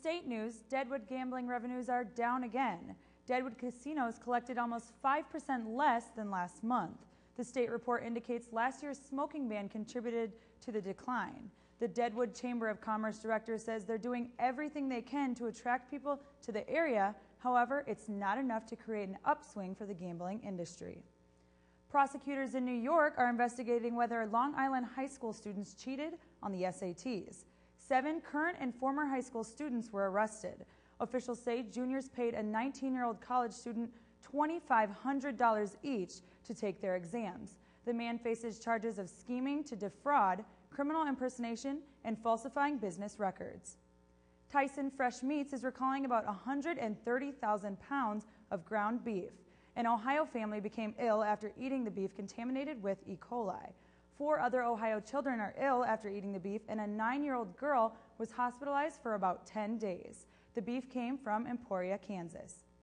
state news, Deadwood gambling revenues are down again. Deadwood casinos collected almost 5% less than last month. The state report indicates last year's smoking ban contributed to the decline. The Deadwood Chamber of Commerce director says they're doing everything they can to attract people to the area. However, it's not enough to create an upswing for the gambling industry. Prosecutors in New York are investigating whether Long Island high school students cheated on the SATs. Seven current and former high school students were arrested. Officials say juniors paid a 19 year old college student $2,500 each to take their exams. The man faces charges of scheming to defraud, criminal impersonation, and falsifying business records. Tyson Fresh Meats is recalling about 130,000 pounds of ground beef. An Ohio family became ill after eating the beef contaminated with E. coli. Four other Ohio children are ill after eating the beef, and a nine year old girl was hospitalized for about 10 days. The beef came from Emporia, Kansas.